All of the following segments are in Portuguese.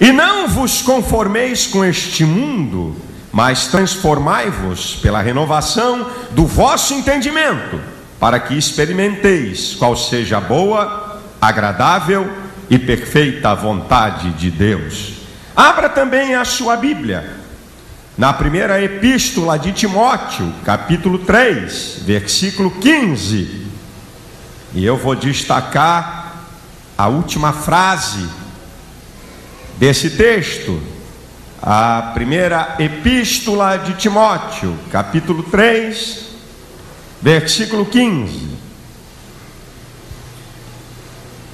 E não vos conformeis com este mundo, mas transformai-vos pela renovação do vosso entendimento, para que experimenteis qual seja a boa, agradável e perfeita vontade de Deus. Abra também a sua Bíblia, na primeira epístola de Timóteo, capítulo 3, versículo 15. E eu vou destacar a última frase desse texto, a primeira epístola de Timóteo, capítulo 3, versículo 15.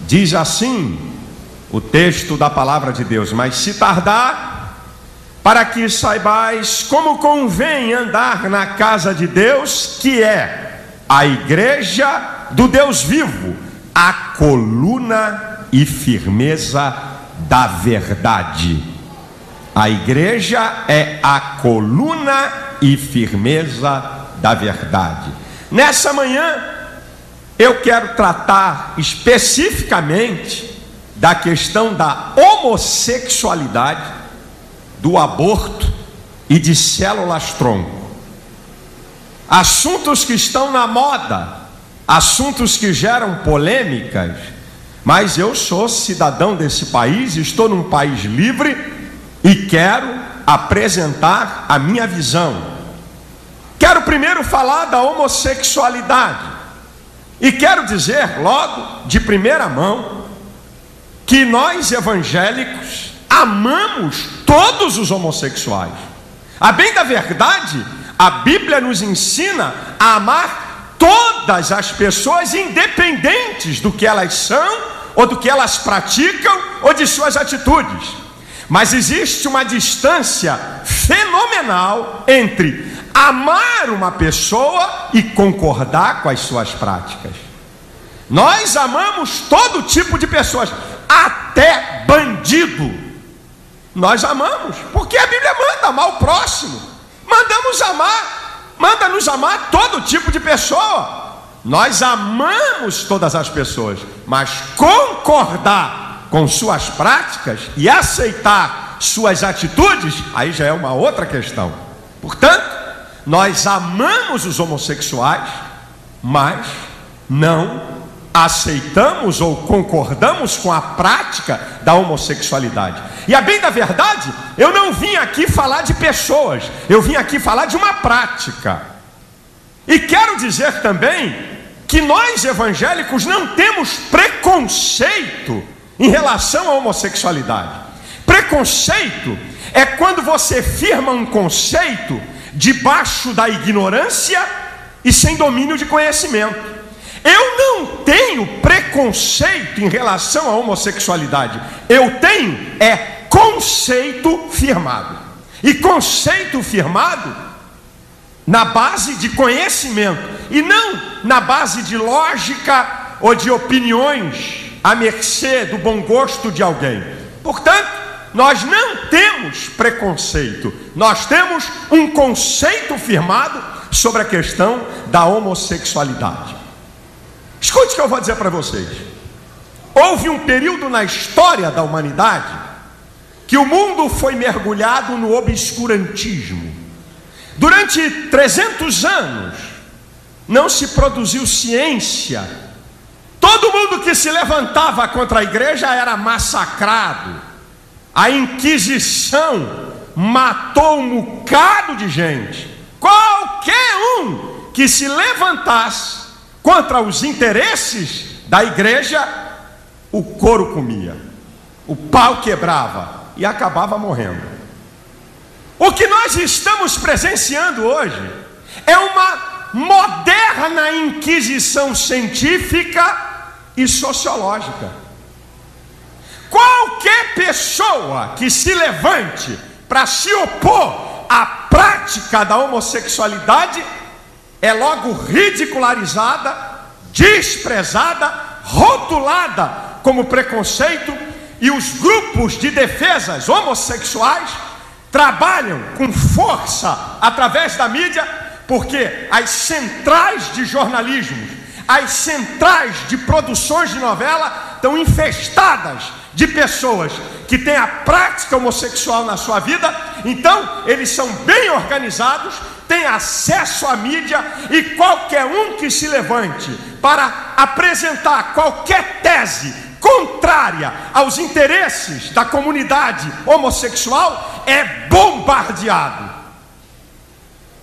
Diz assim o texto da palavra de Deus: Mas se tardar, para que saibais como convém andar na casa de Deus, que é a igreja do Deus vivo, a coluna e firmeza da verdade. A igreja é a coluna e firmeza da verdade. Nessa manhã, eu quero tratar especificamente da questão da homossexualidade, do aborto e de células tronco. Assuntos que estão na moda, assuntos que geram polêmicas, mas eu sou cidadão desse país, estou num país livre e quero apresentar a minha visão. Quero primeiro falar da homossexualidade. E quero dizer logo, de primeira mão, que nós evangélicos amamos todos os homossexuais. A bem da verdade, a Bíblia nos ensina a amar todas as pessoas, independentes do que elas são ou do que elas praticam, ou de suas atitudes. Mas existe uma distância fenomenal entre amar uma pessoa e concordar com as suas práticas. Nós amamos todo tipo de pessoas, até bandido. Nós amamos, porque a Bíblia manda amar o próximo. Mandamos amar, manda nos amar todo tipo de pessoa. Nós amamos todas as pessoas, mas concordar com suas práticas e aceitar suas atitudes, aí já é uma outra questão. Portanto, nós amamos os homossexuais, mas não aceitamos ou concordamos com a prática da homossexualidade. E a bem da verdade, eu não vim aqui falar de pessoas, eu vim aqui falar de uma prática. E quero dizer também que nós evangélicos não temos preconceito em relação à homossexualidade. Preconceito é quando você firma um conceito debaixo da ignorância e sem domínio de conhecimento. Eu não tenho preconceito em relação à homossexualidade. Eu tenho é conceito firmado. E conceito firmado na base de conhecimento e não na base de lógica ou de opiniões à mercê do bom gosto de alguém. Portanto, nós não temos preconceito, nós temos um conceito firmado sobre a questão da homossexualidade. Escute o que eu vou dizer para vocês. Houve um período na história da humanidade que o mundo foi mergulhado no obscurantismo. Durante 300 anos, não se produziu ciência. Todo mundo que se levantava contra a igreja era massacrado. A Inquisição matou um bocado de gente. Qualquer um que se levantasse contra os interesses da igreja, o couro comia, o pau quebrava e acabava morrendo. O que nós estamos presenciando hoje é uma moderna inquisição científica e sociológica. Qualquer pessoa que se levante para se opor à prática da homossexualidade é logo ridicularizada, desprezada, rotulada como preconceito, e os grupos de defesas homossexuais trabalham com força através da mídia, porque as centrais de jornalismo, as centrais de produções de novela estão infestadas de pessoas que têm a prática homossexual na sua vida, então eles são bem organizados, têm acesso à mídia e qualquer um que se levante para apresentar qualquer tese contrária aos interesses da comunidade homossexual é bombardeado.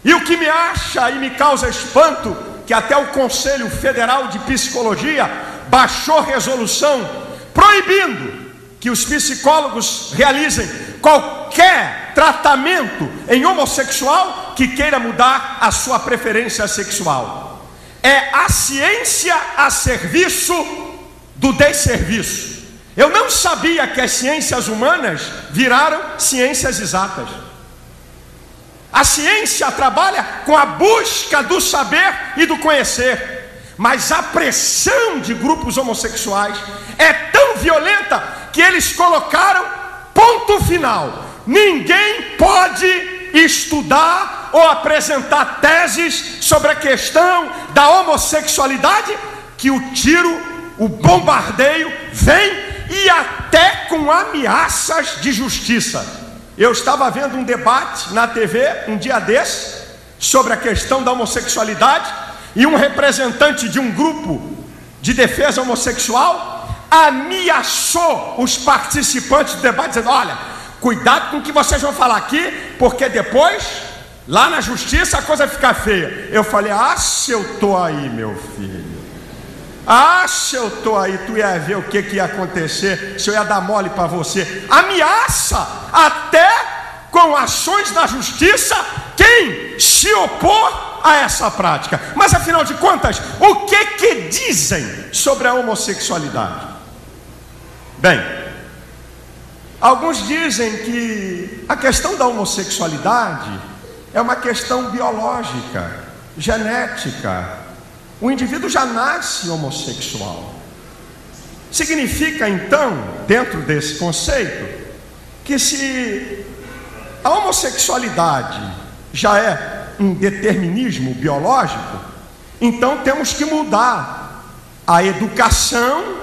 E o que me acha e me causa espanto, que até o Conselho Federal de Psicologia baixou resolução proibindo que os psicólogos realizem qualquer tratamento em homossexual que queira mudar a sua preferência sexual. É a ciência a serviço do desserviço. Eu não sabia que as ciências humanas viraram ciências exatas. A ciência trabalha com a busca do saber e do conhecer mas a pressão de grupos homossexuais é tão violenta que eles colocaram ponto final. Ninguém pode estudar ou apresentar teses sobre a questão da homossexualidade, que o tiro, o bombardeio vem e até com ameaças de justiça. Eu estava vendo um debate na TV um dia desse sobre a questão da homossexualidade e um representante de um grupo de defesa homossexual ameaçou os participantes do debate, dizendo: Olha, cuidado com o que vocês vão falar aqui, porque depois, lá na justiça, a coisa fica feia. Eu falei: Ah, se eu estou aí, meu filho. Ah, se eu estou aí, tu ia ver o que, que ia acontecer, se eu ia dar mole para você. Ameaça até com ações da justiça quem se opor a essa prática. Mas afinal de contas, o que que dizem sobre a homossexualidade? Bem, alguns dizem que a questão da homossexualidade é uma questão biológica, genética. O indivíduo já nasce homossexual. Significa então, dentro desse conceito, que se a homossexualidade já é um determinismo biológico, então temos que mudar a educação,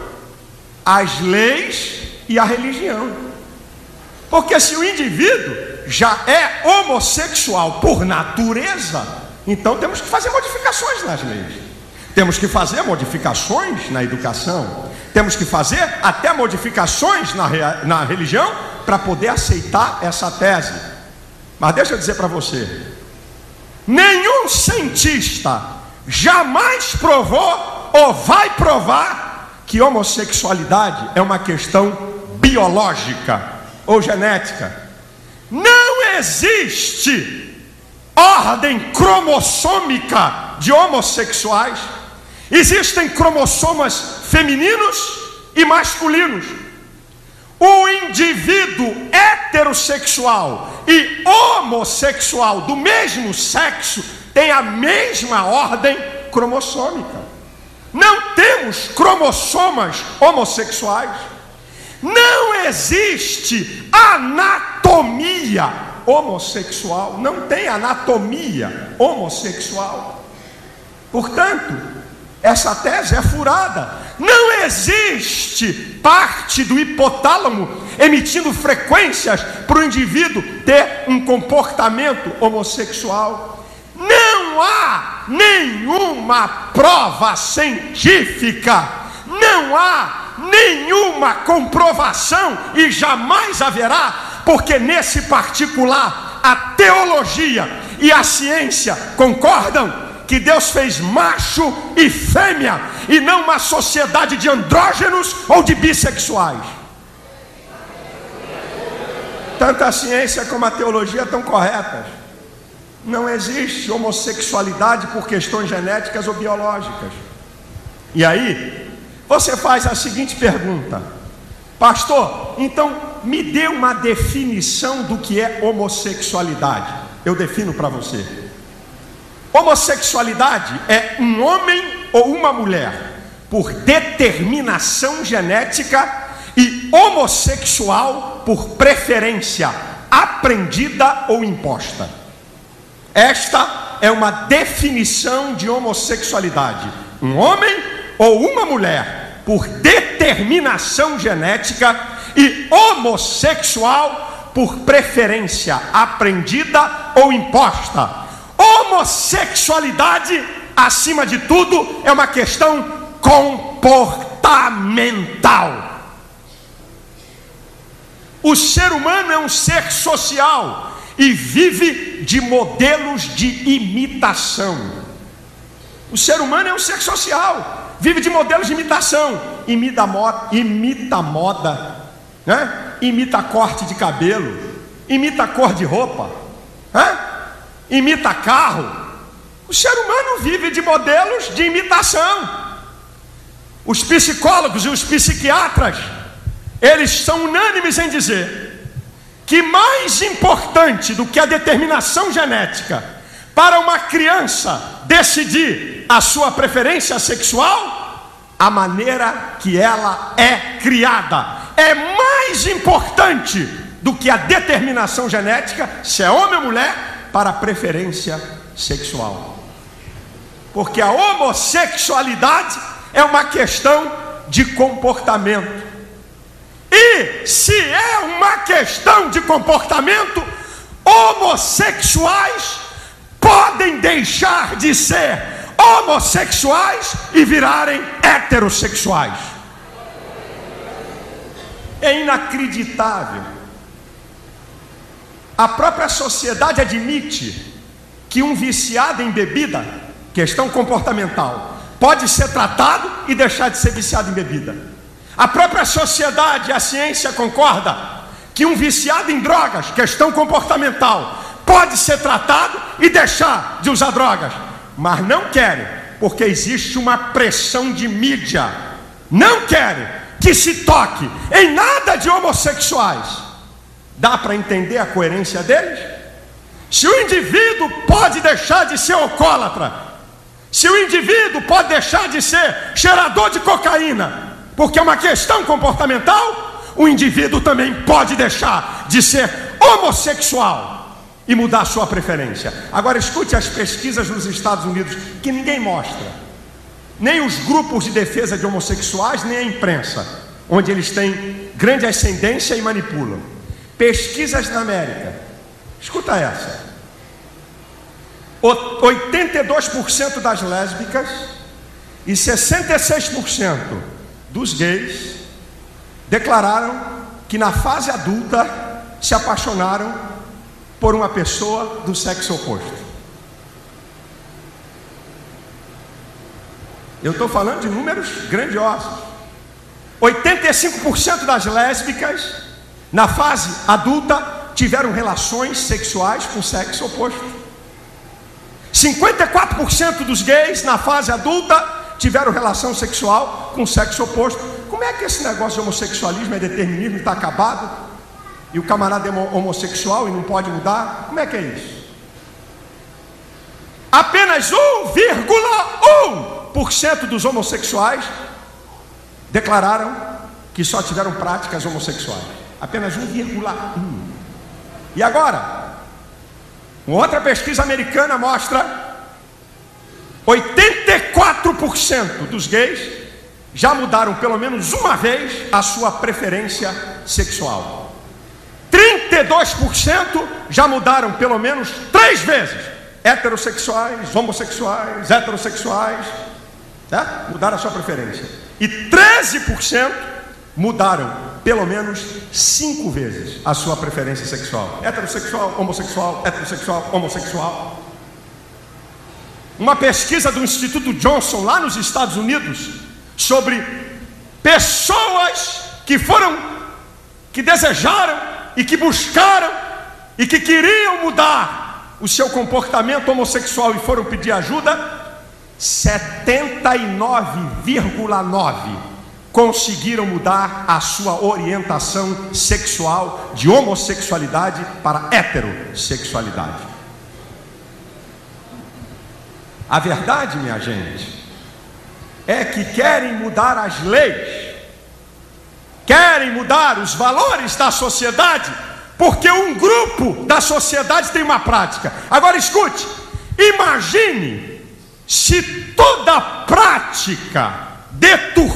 as leis e a religião. Porque se o indivíduo já é homossexual por natureza, então temos que fazer modificações nas leis. Temos que fazer modificações na educação, temos que fazer até modificações na, na religião para poder aceitar essa tese. Mas deixa eu dizer para você: Nenhum cientista jamais provou ou vai provar que homossexualidade é uma questão biológica ou genética. Não existe ordem cromossômica de homossexuais. Existem cromossomas femininos e masculinos. O indivíduo heterossexual e homossexual do mesmo sexo tem a mesma ordem cromossômica. Não temos cromossomas homossexuais. Não existe anatomia homossexual. Não tem anatomia homossexual. Portanto, essa tese é furada. Não existe parte do hipotálamo emitindo frequências para o indivíduo ter um comportamento homossexual. Não há nenhuma prova científica, não há nenhuma comprovação e jamais haverá, porque nesse particular a teologia e a ciência concordam que Deus fez macho e fêmea, e não uma sociedade de andrógenos ou de bissexuais. Tanto a ciência como a teologia estão corretas. Não existe homossexualidade por questões genéticas ou biológicas. E aí, você faz a seguinte pergunta: Pastor, então me dê uma definição do que é homossexualidade. Eu defino para você. Homossexualidade é um homem ou uma mulher por determinação genética e homossexual por preferência aprendida ou imposta. Esta é uma definição de homossexualidade. Um homem ou uma mulher por determinação genética e homossexual por preferência aprendida ou imposta. Homossexualidade, acima de tudo, é uma questão comportamental. O ser humano é um ser social e vive de modelos de imitação. O ser humano é um ser social, vive de modelos de imitação, imita moda, imita moda, né? imita corte de cabelo, imita cor de roupa, né? Imita carro. O ser humano vive de modelos de imitação. Os psicólogos e os psiquiatras, eles são unânimes em dizer que mais importante do que a determinação genética para uma criança decidir a sua preferência sexual, a maneira que ela é criada é mais importante do que a determinação genética, se é homem ou mulher, para preferência sexual. Porque a homossexualidade é uma questão de comportamento. E se é uma questão de comportamento, homossexuais podem deixar de ser homossexuais e virarem heterossexuais. É inacreditável. A própria sociedade admite que um viciado em bebida, questão comportamental, pode ser tratado e deixar de ser viciado em bebida. A própria sociedade, a ciência concorda que um viciado em drogas, questão comportamental, pode ser tratado e deixar de usar drogas, mas não querem, porque existe uma pressão de mídia. Não querem que se toque em nada de homossexuais. Dá para entender a coerência deles? Se o indivíduo pode deixar de ser alcoólatra, se o indivíduo pode deixar de ser cheirador de cocaína, porque é uma questão comportamental, o indivíduo também pode deixar de ser homossexual e mudar sua preferência. Agora escute as pesquisas nos Estados Unidos que ninguém mostra. Nem os grupos de defesa de homossexuais, nem a imprensa, onde eles têm grande ascendência e manipulam. Pesquisas na América. Escuta essa. 82% das lésbicas e 66% dos gays declararam que na fase adulta se apaixonaram por uma pessoa do sexo oposto. Eu estou falando de números grandiosos. 85% das lésbicas, na fase adulta, tiveram relações sexuais com sexo oposto. 54% dos gays, na fase adulta, tiveram relação sexual com sexo oposto. Como é que esse negócio de homossexualismo é determinismo está acabado? e o camarada é homossexual e não pode mudar? Como é que é isso? Apenas 1,1% dos homossexuais declararam que só tiveram práticas homossexuais. Apenas 1,1%. E agora? Uma outra pesquisa americana mostra 84% dos gays já mudaram pelo menos uma vez a sua preferência sexual. 32% já mudaram pelo menos três vezes. Heterossexuais, homossexuais, heterossexuais, tá? mudaram a sua preferência. E 13% mudaram pelo menos cinco vezes a sua preferência sexual. Heterossexual, homossexual, heterossexual, homossexual. Uma pesquisa do Instituto Johnson lá nos Estados Unidos sobre pessoas que foram, que desejaram e que buscaram e que queriam mudar o seu comportamento homossexual e foram pedir ajuda, 79,9 conseguiram mudar a sua orientação sexual de homossexualidade para heterossexualidade. A verdade, minha gente, é que querem mudar as leis querem mudar os valores da sociedade, porque um grupo da sociedade tem uma prática. Agora escute: imagine se toda prática deturpada,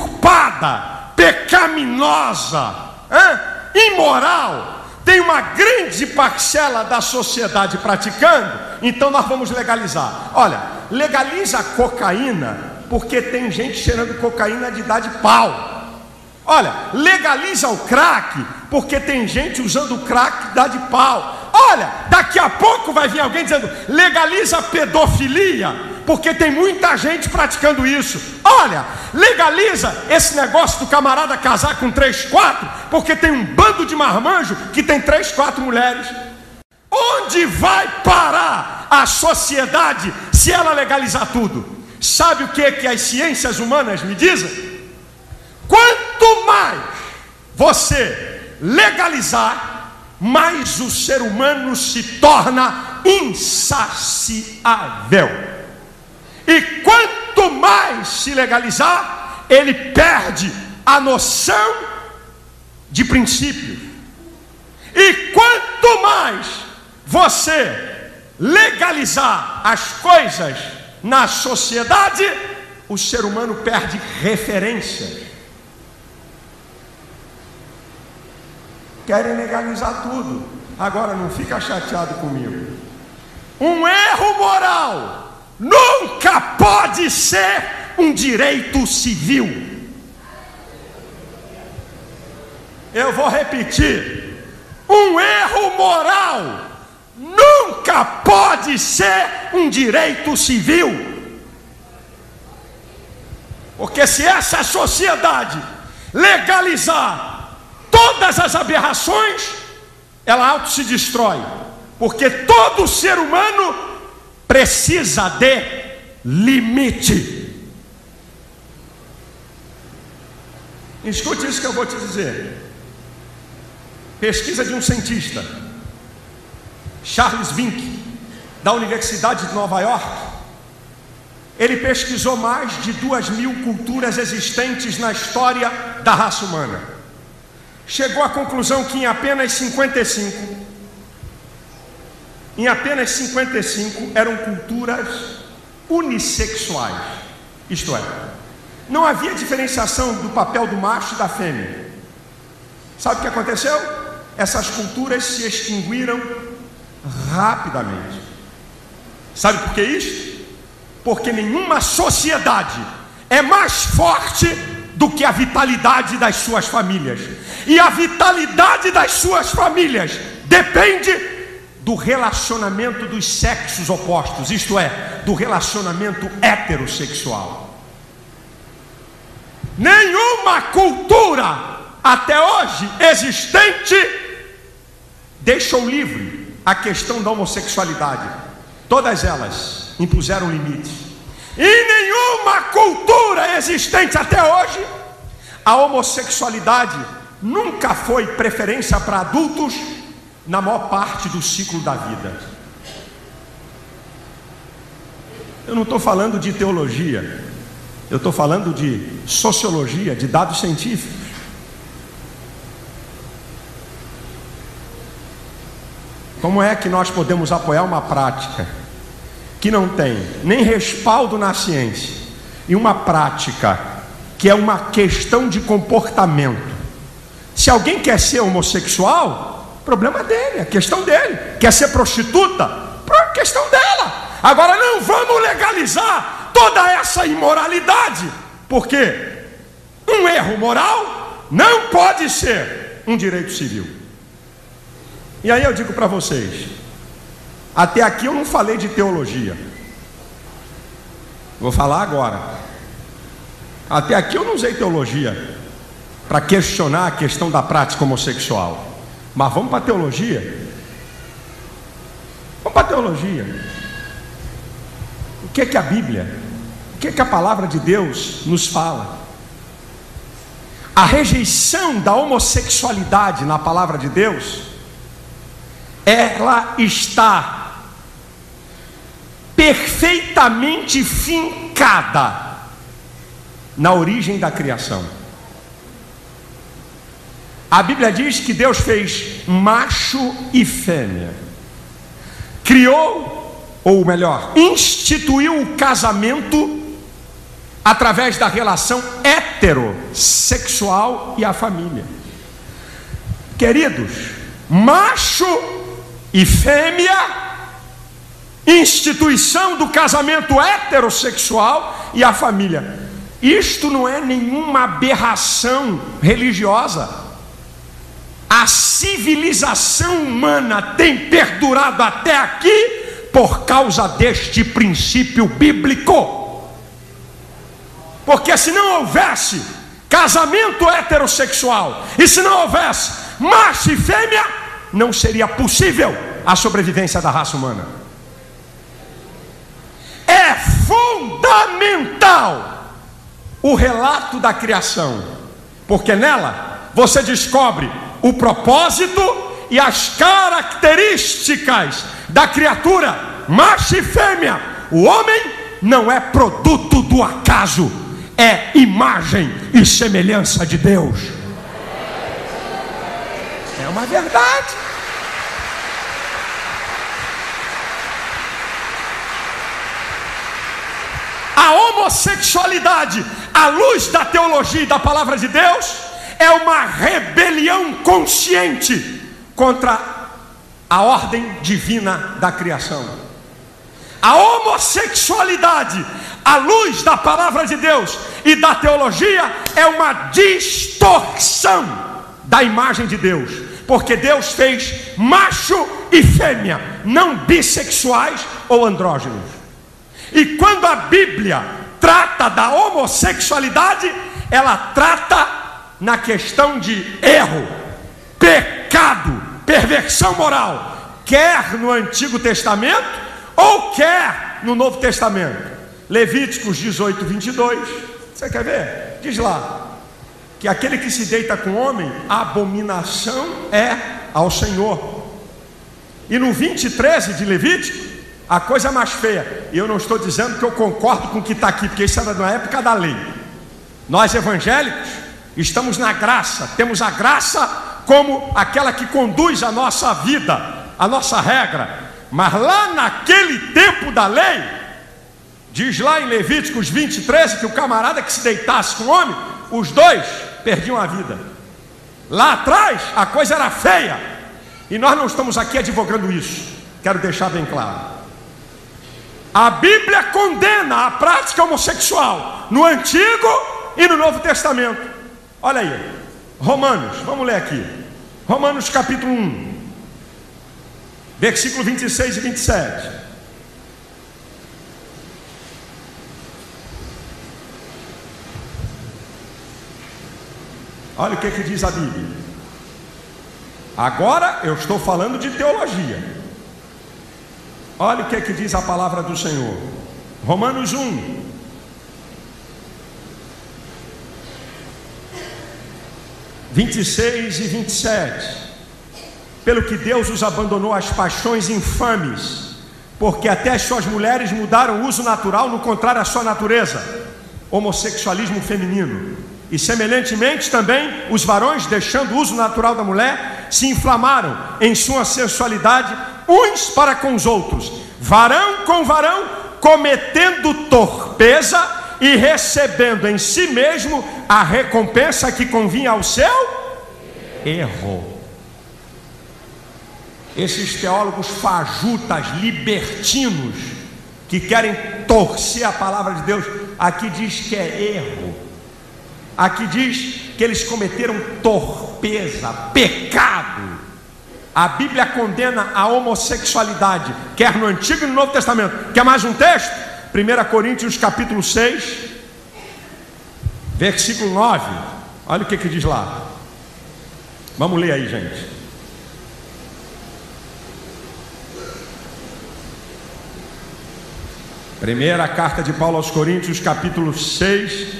pecaminosa, hein, imoral, tem uma grande parcela da sociedade praticando, então nós vamos legalizar. Olha, legaliza a cocaína, porque tem gente cheirando cocaína de dar de pau. Olha, legaliza o crack, porque tem gente usando o crack que dá de pau. Olha, daqui a pouco vai vir alguém dizendo: legaliza a pedofilia, porque tem muita gente praticando isso. Olha, legaliza esse negócio do camarada casar com três, quatro, porque tem um bando de marmanjo que tem três, quatro mulheres. Onde vai parar a sociedade se ela legalizar tudo? Sabe o que, que as ciências humanas me dizem? Quanto mais você legalizar, mais o ser humano se torna insaciável. E quanto mais se legalizar, ele perde a noção de princípio. E quanto mais você legalizar as coisas na sociedade, o ser humano perde referência. Querem legalizar tudo. Agora não fica chateado comigo. Um erro moral nunca pode ser um direito civil. Eu vou repetir. Um erro moral nunca pode ser um direito civil. Porque se essa sociedade legalizar todas as aberrações, ela auto se destrói. Porque todo ser humano precisa de limite. Escute isso que eu vou te dizer. Pesquisa de um cientista Charles Vink, da Universidade de Nova York, ele pesquisou mais de duas mil culturas existentes na história da raça humana. Chegou à conclusão que em apenas 55, em apenas 55 eram culturas unissexuais, isto é, não havia diferenciação do papel do macho e da fêmea. Sabe o que aconteceu? Essas culturas se extinguiram rapidamente. Sabe por que isso? Porque nenhuma sociedade é mais forte do que a vitalidade das suas famílias. E a vitalidade das suas famílias depende do relacionamento dos sexos opostos, isto é, do relacionamento heterossexual. Nenhuma cultura até hoje existente deixou livre a questão da homossexualidade. Todas elas impuseram limite. Em nenhuma cultura existente até hoje, a homossexualidade nunca foi preferência para adultos na maior parte do ciclo da vida. Eu não estou falando de teologia, eu estou falando de sociologia, de dados científicos. Como é que nós podemos apoiar uma prática que não tem nem respaldo na ciência e uma prática que é uma questão de comportamento? Se alguém quer ser homossexual, problema dele, é questão dele. Quer ser prostituta, questão dela. Agora não vamos legalizar toda essa imoralidade, porque um erro moral não pode ser um direito civil. E aí eu digo para vocês: até aqui eu não falei de teologia. Vou falar agora. Até aqui eu não usei teologia para questionar a questão da prática homossexual. Mas vamos para a teologia. Vamos para a teologia. O que é que a Bíblia, o que é que a palavra de Deus nos fala? A rejeição da homossexualidade na palavra de Deus ela está perfeitamente fincada na origem da criação. A Bíblia diz que Deus fez macho e fêmea, criou, ou melhor, instituiu o casamento através da relação heterossexual e a família. Queridos, macho e fêmea, instituição do casamento heterossexual e a família. Isto não é nenhuma aberração religiosa. A civilização humana tem perdurado até aqui por causa deste princípio bíblico. Porque se não houvesse casamento heterossexual e se não houvesse macho e fêmea, não seria possível a sobrevivência da raça humana. É fundamental o relato da criação, porque nela você descobre o propósito e as características da criatura, macho e fêmea. O homem não é produto do acaso, é imagem e semelhança de Deus. É uma verdade. A homossexualidade, à luz da teologia e da palavra de Deus, é uma rebelião consciente contra a ordem divina da criação. A homossexualidade, à luz da palavra de Deus e da teologia, é uma distorção da imagem de Deus, porque Deus fez macho e fêmea, não bissexuais ou andrógenos. E quando a Bíblia trata da homossexualidade, ela trata na questão de erro, pecado, perversão moral, quer no Antigo Testamento ou quer no Novo Testamento. Levíticos 18, 22. Você quer ver? Diz lá que aquele que se deita com homem, abominação é ao Senhor. E no 20, 13 de Levítico, a coisa mais feia, eu não estou dizendo que eu concordo com o que está aqui, porque isso era na época da lei. Nós evangélicos estamos na graça, temos a graça como aquela que conduz a nossa vida, a nossa regra. Mas lá naquele tempo da lei, diz lá em Levíticos 20, 13, que o camarada que se deitasse com o homem, os dois perdiam a vida. Lá atrás a coisa era feia, e nós não estamos aqui advogando isso, quero deixar bem claro. A Bíblia condena a prática homossexual no Antigo e no Novo Testamento. Olha aí, Romanos, vamos ler aqui. Romanos capítulo 1, versículo 26 e 27. Olha o que, que diz a Bíblia. Agora eu estou falando de teologia. Olha o que, que diz a palavra do Senhor. Romanos 1. Vinte e seis e vinte e sete. Pelo que Deus os abandonou às paixões infames, porque até as suas mulheres mudaram o uso natural no contrário à sua natureza, homossexualismo feminino. E semelhantemente também os varões, deixando o uso natural da mulher, se inflamaram em sua sensualidade uns para com os outros, varão com varão, cometendo torpeza e recebendo em si mesmo a recompensa que convinha ao seu erro. Esses teólogos fajutas, libertinos, que querem torcer a palavra de Deus, aqui diz que é erro. Aqui diz que eles cometeram torpeza, pecado a Bíblia condena a homossexualidade, quer no Antigo e no Novo Testamento. Quer mais um texto? 1 Coríntios capítulo 6, versículo 9. Olha o que, que diz lá. Vamos ler aí, gente. Primeira carta de Paulo aos Coríntios, capítulo 6,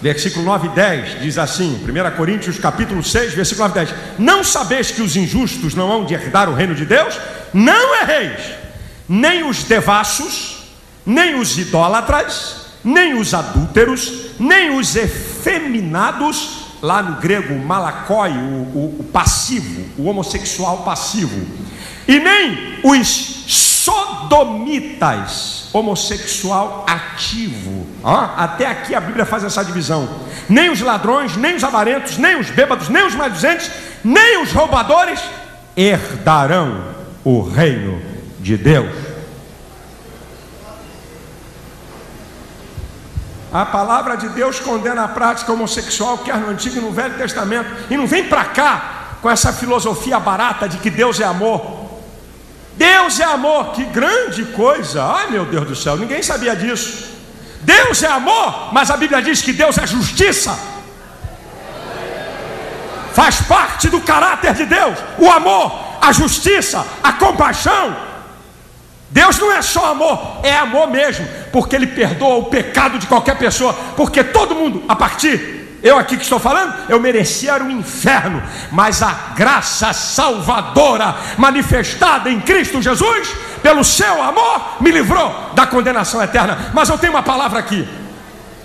versículo 9 e 10, diz assim, 1 Coríntios capítulo 6, versículo 9 e 10, não sabeis que os injustos não hão de herdar o reino de Deus? Não erreis, nem os devassos, nem os idólatras, nem os adúlteros, nem os efeminados, lá no grego malacói, o, o, o passivo, o homossexual passivo, e nem os sodomitas, homossexual ativo. Ó, até aqui a Bíblia faz essa divisão. Nem os ladrões, nem os avarentos, nem os bêbados, nem os maldizentes, nem os roubadores herdarão o reino de Deus. A palavra de Deus condena a prática homossexual, quer no Antigo e no Velho Testamento, e não vem para cá com essa filosofia barata de que Deus é amor. Deus é amor, que grande coisa! Ai meu Deus do céu, ninguém sabia disso. Deus é amor, mas a Bíblia diz que Deus é justiça. Faz parte do caráter de Deus o amor, a justiça, a compaixão. Deus não é só amor, é amor mesmo, porque Ele perdoa o pecado de qualquer pessoa, porque todo mundo, a partir eu aqui que estou falando, eu merecia o inferno, mas a graça salvadora manifestada em Cristo Jesus, pelo seu amor, me livrou da condenação eterna. Mas eu tenho uma palavra aqui.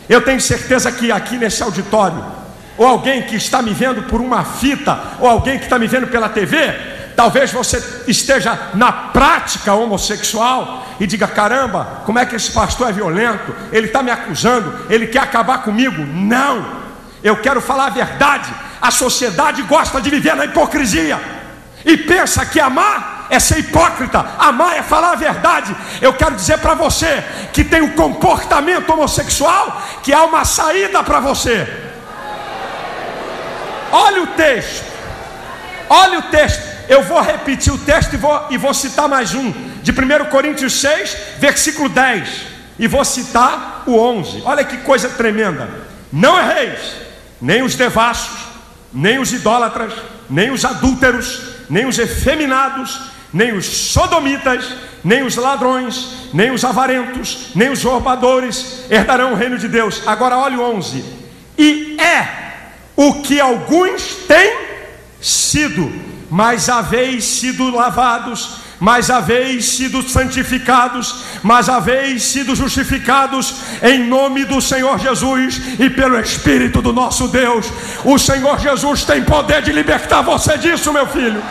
Eu tenho certeza que aqui nesse auditório, ou alguém que está me vendo por uma fita, ou alguém que está me vendo pela TV, talvez você esteja na prática homossexual e diga: caramba, como é que esse pastor é violento? Ele está me acusando, ele quer acabar comigo. Não. Eu quero falar a verdade. A sociedade gosta de viver na hipocrisia e pensa que amar é ser hipócrita, amar é falar a verdade. Eu quero dizer para você que tem um comportamento homossexual que há uma saída para você. Olha o texto, olha o texto. Eu vou repetir o texto e vou, e vou citar mais um, de 1 Coríntios 6, versículo 10, e vou citar o 11. Olha que coisa tremenda. Não erreis nem os devassos, nem os idólatras, nem os adúlteros, nem os efeminados, nem os sodomitas, nem os ladrões, nem os avarentos, nem os roubadores herdarão o reino de Deus. Agora olhe o 11. E é o que alguns têm sido, mas haveis sido lavados mas haveis sido santificados, mas haveis sido justificados em nome do Senhor Jesus e pelo Espírito do nosso Deus. O Senhor Jesus tem poder de libertar você disso, meu filho.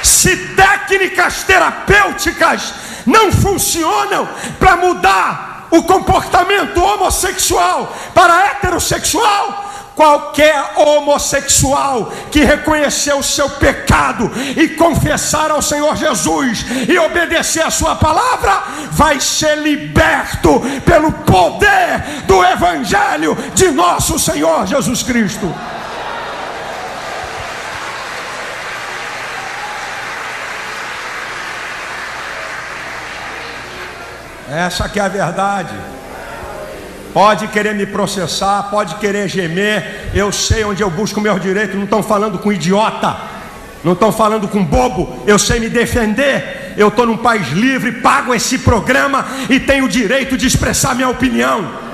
Se técnicas terapêuticas não funcionam para mudar o comportamento homossexual para heterossexual, qualquer homossexual que reconhecer o seu pecado e confessar ao Senhor Jesus e obedecer a sua palavra, vai ser liberto pelo poder do Evangelho de nosso Senhor Jesus Cristo. Essa que é a verdade. Pode querer me processar, pode querer gemer. Eu sei onde eu busco meu direito. Não estão falando com idiota, não estão falando com bobo. Eu sei me defender. Eu estou num país livre, pago esse programa e tenho o direito de expressar minha opinião.